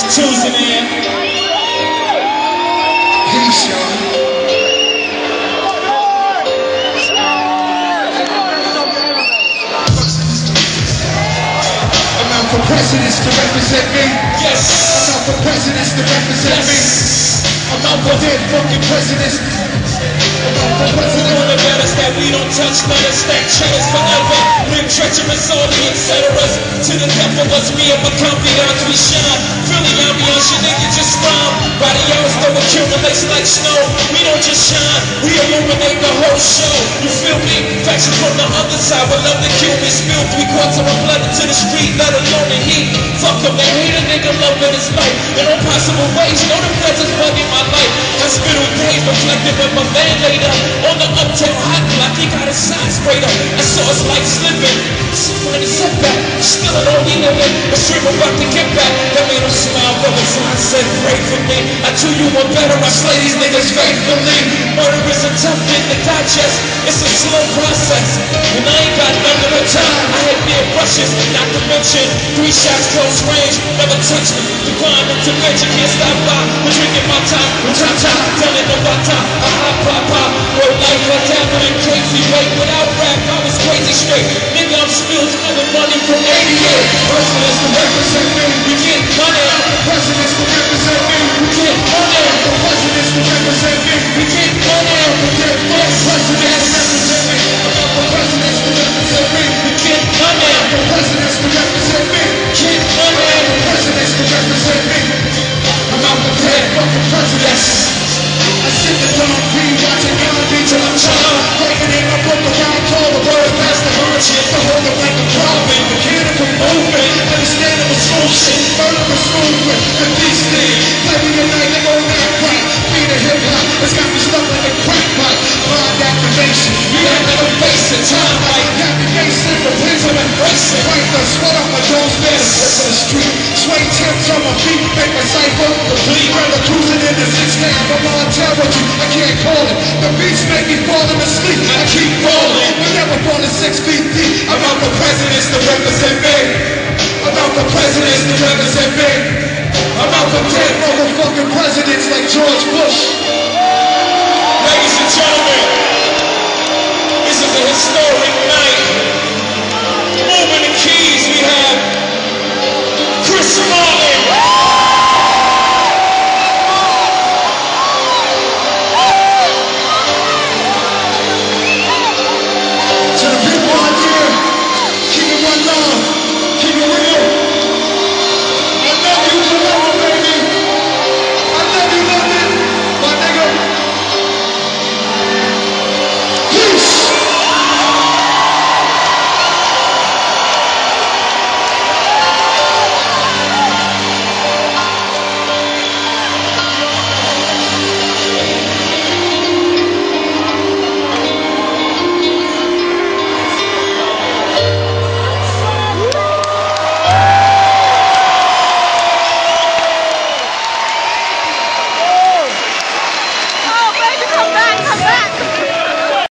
It's Tuesday, man. Peace, y'all. I'm out for presidents to represent me. Yes. I'm out for presidents to represent me. I'm out for dead fucking presidents. I'm out for presidents. Us that we don't touch, let us stack cheddars forever. We're treacherous, all the etceteras. To the death of us, me and my confidants, we shine. Philly ambiance, your nigga just rhyme. Body hours though accumulates like snow. We don't just shine, we illuminate the whole show. You feel me? Faction from the other side would love kill me. Spill three quarters of a blood into the street, let alone the heat. Fuck them, they hate a nigga loving his life. In all possible ways, know the presence bugging my life. Hospital days reflected with my man later. Uh, on the uptown hot block, he got his side sprayed up. I saw his life slipping. Find a setback, still an only living. A stream about to get back. That made him smile from his eyes, said, pray for me. I do you one better, I slay these niggas faithfully. Murder is a tough thing to digest. Slow process. And I ain't got none of the time. I had near brushes, not to mention three shots close range. Never touch me. Divine intervention can't stop by. We're drinking my time, we're top top. Telling them about time. I hop, pop, pop. Life like Cameron crazy. Wait, without rap, I was crazy straight. Nigga, I'm still spending money from 88. Presidents to represent me. We get money. Presidents to represent me. We get money. The presidents to represent On my feet. Make. Rather cruising in the six terror. I can't call it. The beats make me falling asleep. I keep rolling. But never falling six feet deep. I'm out for presidents to represent me. I'm out for presidents to represent me. I'm out for dead motherfucking presidents like George Bush.